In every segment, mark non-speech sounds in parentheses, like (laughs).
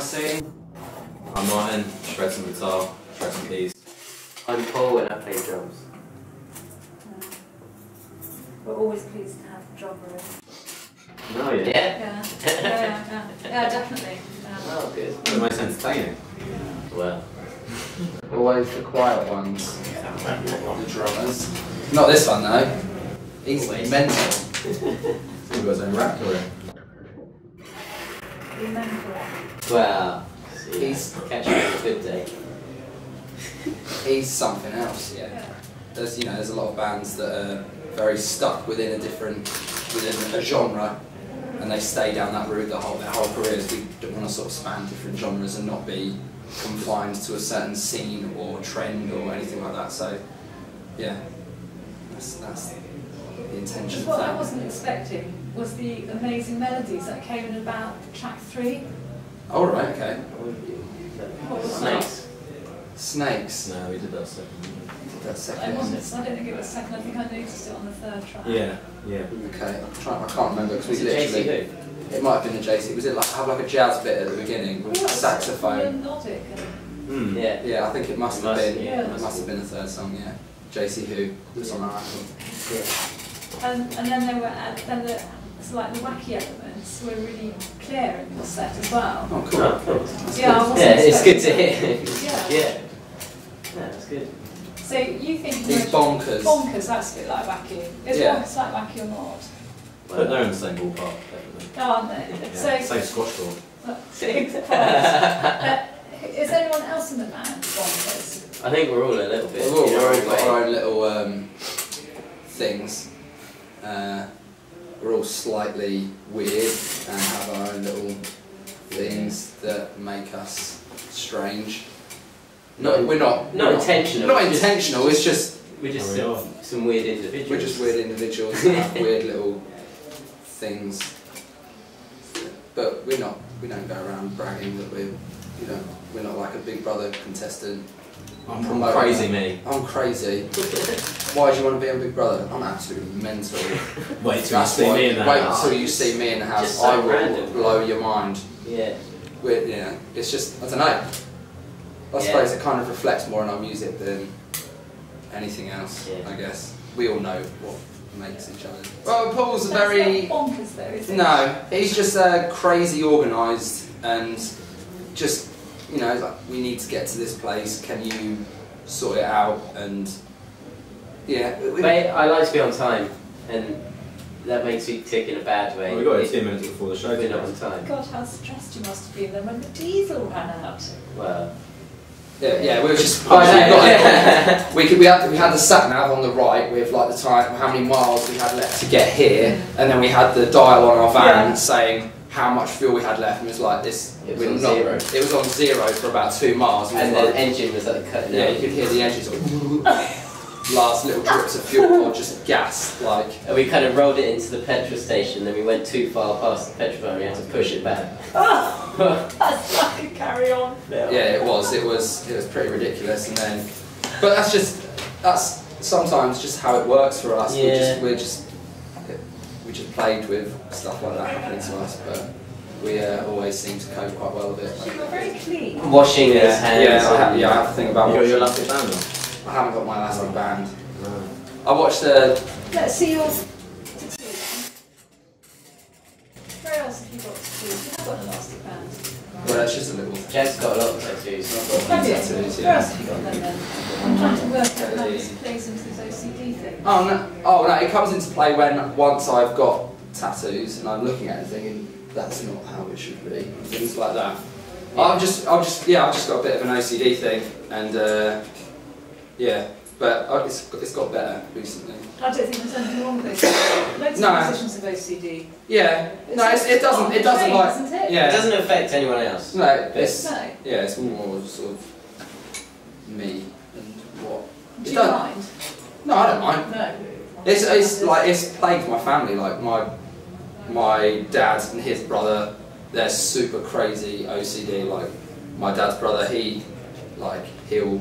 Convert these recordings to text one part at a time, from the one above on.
scene? I'm Martin, shred some guitar, shred some keys. I'm Paul and I play drums. We're always pleased to have a drummer in. No, yeah. Yeah? Yeah, yeah, yeah, yeah, definitely. Um, Oh, good. The most entertaining. Well, Always the quiet ones. The drummers. Not this one though. He's Always. mental. (laughs) He's got his own rap career. Well, He's- catching a good day. He's something else, yeah. There's you know there's a lot of bands that are very stuck within a different within a genre, and they stay down that route their whole their whole careers. We don't want to sort of span different genres and not be confined to a certain scene or trend or anything like that. So yeah, that's that's the intention of what I wasn't expecting was the amazing melodies that came in about track three. All right, okay. What was Snakes. Snakes. No, we did that second. That's that? It second. wasn't, I don't think it was second, I think I noticed it on the third track. Yeah, yeah. Okay, I'm trying, I can't remember because we literally. JC Who? It might have been the JC. Was it like have like a jazz bit at the beginning with Yeah, saxophone? Melodic Mm. Yeah. Yeah, I think it must It have must- been. yeah, it it must must have been the third song. Yeah, JC Who was on our record. And, and then there were uh, then the it's like the wacky elements were really clear in the set as well. Oh, cool. Oh, cool. That's Yeah, I good. wasn't Yeah, it's good to hear. (laughs) yeah. Yeah. Yeah, that's good. So you think He's bonkers. bonkers? That's a bit like wacky. Is Yeah. bonkers like wacky or not? But they're in the same ballpark, definitely. Aren't they? Yeah. So Same squash ball. (laughs) Uh, is anyone else in the band bonkers? I think we're all a little bit. We've all in our got our own little um, things. Uh, we're all slightly weird and have our own little things that make us strange. No, we're not. Not we're intentional. Not just- intentional. It's just We're just There we some, some weird individuals. we're just weird individuals that have (laughs) weird little things. But we're not. We don't go around bragging that we're. You know, we're not like a Big Brother contestant. I'm promoting crazy me. I'm crazy. Why do you want to be on Big Brother? I'm absolutely mental. (laughs) Wait till you see why. me in the Wait house. until you see me in the house. So I will random. blow your mind. Yeah. We're, you know, it's just I don't know. I Yeah. suppose it kind of reflects more on our music than anything else. Yeah. I guess we all know what makes each other. Well, Paul's a That's very not bonkers though, is it? no. He's just uh, crazy organised and just you know like we need to get to this place. Can you sort it out? And yeah, we- But I like to be on time, and that makes me tick in a bad way. Well, we got it if two minutes before the show. We're not today. on time. God, how stressed you must have been then when the diesel ran out. Well, yeah, yeah. We were just. Oh, obviously no. we could, we had we had the sat nav on the right with like the time how many miles we had left to get here, and then we had the dial on our van Yeah. saying how much fuel we had left, and it was like this. It was on not- zero. It was on zero for about two miles, and it the like- engine was like cutting yeah, out. you could hear the engine sort of (laughs) last little drips of fuel or just gas, like. And we kind of rolled it into the petrol station, then we went too far past the petrol bar and we had to push it back. Oh, (laughs) that's like a carry on. Yeah, it was. It was. It was pretty ridiculous, and then, but that's just that's sometimes just how it works for us. We're just Yeah. we're just we just played with stuff like that happening to us, but we uh, always seem to cope quite well with it. You were very clean. Washing his Yeah, hands. yeah, I have, yeah. I have to think about. You got your watching- elastic band on? I haven't got my elastic band. No. I watched the. Let's see your tattoo. Where else have you got tattoos? You have got an elastic band. Well, it's just a little. Jack's got a lot of tattoos. I've got a Have few tattoos, Where yeah. else have you got them then? I'm trying to work out how this plays into this OCD thing. Oh no! Oh no! It comes into play when once I've got tattoos and I'm looking at it thinking that's not how it should be. and Things like that. I've just, I've just, yeah, I've just got a bit of an OCD thing, and uh, yeah, but uh, it's, it's got better recently. I don't think there's anything wrong with OCD. Loads No. of musicians have OCD. Yeah, no, it's, it doesn't, it doesn't Strange, like, isn't it? It yeah, doesn't affect anyone else. no, it's, No. yeah, it's more sort of me and what. Do you don't- mind? No, I don't mind. No. It's, it's like it's plagued my family. Like my my dad and his brother, they're super crazy OCD. Like my dad's brother, he like he'll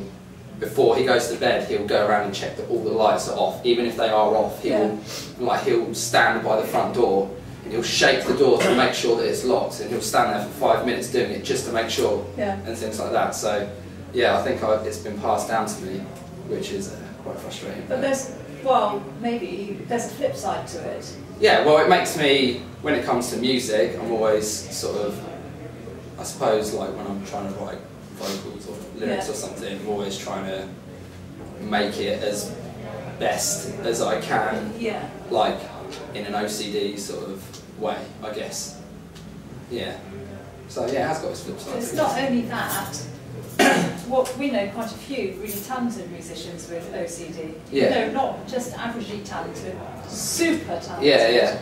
before he goes to bed, he'll go around and check that all the lights are off, even if they are off. He'll like he'll stand by the front door and he'll shake the door to make sure that it's locked, and he'll stand there for five minutes doing it just to make sure, Yeah. and things like that. So, yeah, I think I, it's been passed down to me, which is uh, quite frustrating. But there's, well, maybe there's a flip side to it. Yeah, well, it makes me, when it comes to music, I'm always sort of, I suppose, like when I'm trying to write vocals or lyrics Yeah. or something, I'm always trying to make it as best as I can, Yeah. like in an OCD sort of way, I guess. Yeah. So yeah, it has got its flip side. It's not only that. What we know quite a few really talented musicians with OCD. Yeah. No, not just averagely talented, super talented. Yeah, yeah,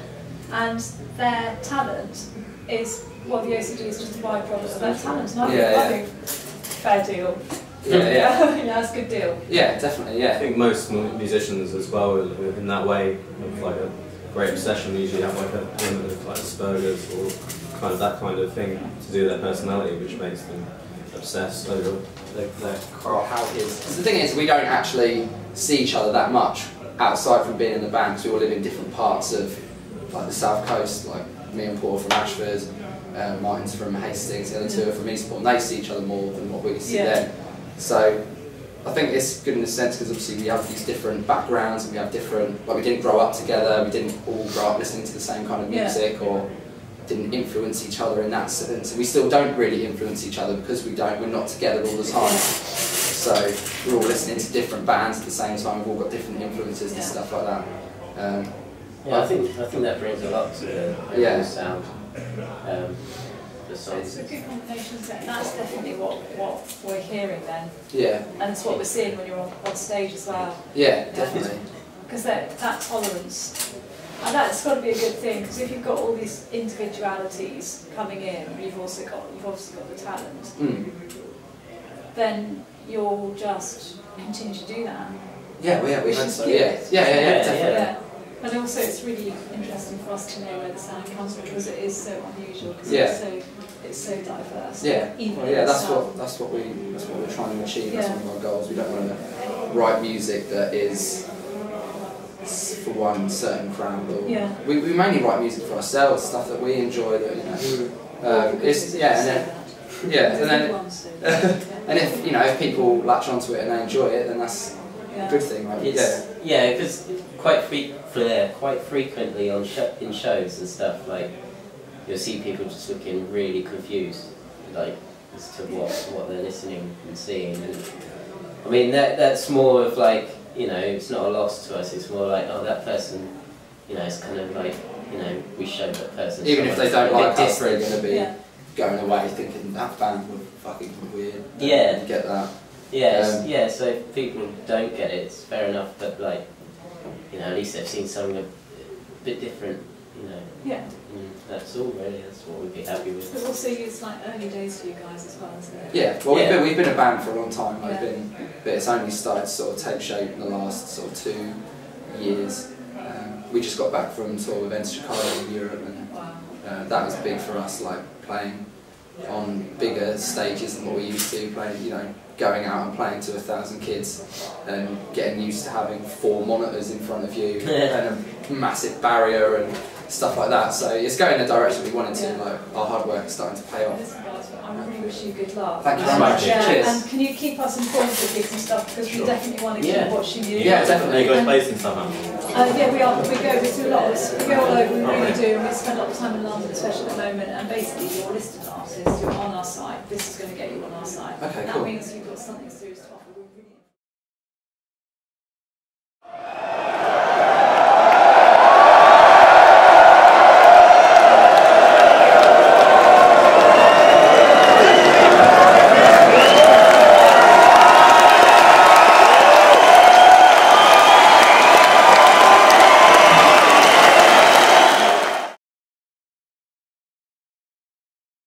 And their talent is well, the OCD is just a byproduct of their talent. And I think, Yeah, I yeah. fair deal. yeah, yeah. (laughs) yeah, that's a good deal. Yeah, definitely, Yeah. I think most musicians as well, in that way, of like a great obsession, usually have like a element of like Asperger's or kind of that kind of thing to do with their personality, which makes them obsess over their, their craft. how it is. 'Cause the thing is, we don't actually see each other that much outside from being in the band 'cause we all live in different parts of like the south coast. Like me and Paul are from Ashford, uh, Martin's from Hastings, the other two are from Eastbourne. They see each other more than what we see Yeah. them. So I think it's good in a sense because obviously we have these different backgrounds and we have different. Like we didn't grow up together. We didn't all grow up listening to the same kind of Yeah. music or didn't influence each other in that sense. And we still don't really influence each other because we don't. We're not together all the time. So we're all listening to different bands at the same time. We've all got different influences and Yeah. stuff like that. Um, Yeah, I think I think that brings a lot to the overall Yeah. sound. Um, the So it's a good combination. Set. And that's definitely what, what we're hearing then. yeah, And it's what we're seeing when you're on, on stage as well. yeah, definitely. Because that, that tolerance, and that's got to be a good thing. Because if you've got all these individualities coming in, and you've also got you've obviously got the talent, Mm. then you'll just continue to do that. Yeah, we, yeah, we Which is so. good. Yeah, yeah, yeah, yeah, Yeah, definitely. Yeah. And also, it's really interesting for us to know where the sound comes from because it is so unusual. Because Yeah. it's so it's so diverse. Yeah, well, yeah, that's itself. what that's what we that's what we're trying to achieve. That's Yeah. one of our goals. We don't want to write music that is s- for one certain crowd. Or Yeah. we, we mainly write music for ourselves, stuff that we enjoy. That you know, Well, um, it's it's yeah, and then yeah, and then ones do. (laughs) yeah. and if you know if people latch onto it and they enjoy it, then that's a good thing, right? It's, yeah, because quite fre- fre- quite frequently on sho in shows and stuff, like you'll see people just looking really confused, like as to what what they're listening and seeing. And I mean that that's more of like you know it's not a loss to us. It's more like oh that person, you know, it's kind of like you know we showed that person. Even if they don't like bit us, they're going to be Yeah. going away thinking that band were fucking weird. Yeah. You get that. Yeah, Um, yeah. So if people don't get it, it's fair enough. But like, you know, at least they've seen something a bit different. You know, Yeah. and that's all really. That's what we'd be happy with. But also, it's like early days for you guys as well, isn't it? Yeah, well, Yeah. We've, been, we've been a band for a long time, like, Yeah. been, but it's only started to sort of take shape in the last sort of two years. Um, we just got back from tour with Enter Shikari in Europe, and Wow. uh, that was big for us, like playing on bigger stages than what we used to, playing, you know, going out and playing to a thousand kids and getting used to having four monitors in front of you (laughs) and a massive barrier and stuff like that. So it's going in the direction we wanted to, Yeah. like our hard work is starting to pay off. Listen, I really wish you good luck. Thank you very much. Yeah, Cheers. And can you keep us informed of gigs and stuff because we definitely want to keep Yeah. watching you. Yeah, definitely. Are you guys based in Southampton? Uh, yeah, we are. We go. We do a lot. Of, we go all over. We really do. And we spend a lot of time in London, especially at the moment. And basically, you're listed artists. You're on our site. This is going to get you on our site. Okay, that cool. means you've got something serious to do.